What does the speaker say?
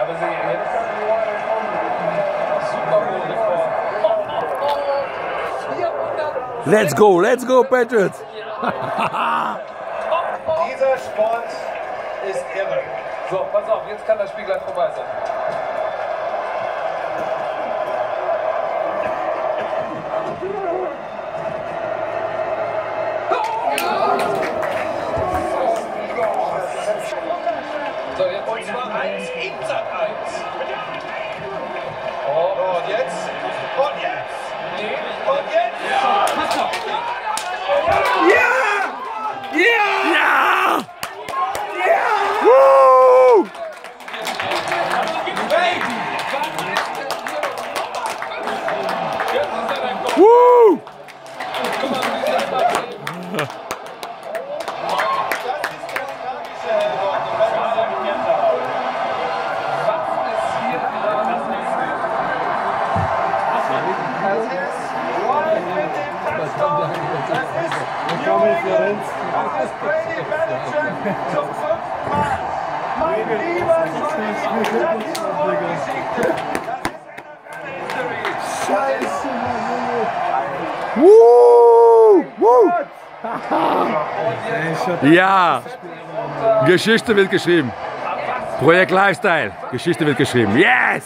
aber sie jetzt Super Bowl Rekord. Let's go, let's go, Patriots! Dieser Sport ist irre. So, pass auf, jetzt kann das Spiel gleich vorbei sein. So, jetzt und zwar eins, Insat eins. Oh, Und jetzt? Und jetzt? nee, Und jetzt? Ja! Woo! Woo! Das ist Wild mit dem Touchdown. Das ist New England. Das ist Brady Belichick zum fünften Mal. Mein lieber Kollege, das ist Geschichte. Das ist NFL-History. Woo! Woo! Ja! Geschichte wird geschrieben. Projekt Lifestyle. Geschichte wird geschrieben. Yes!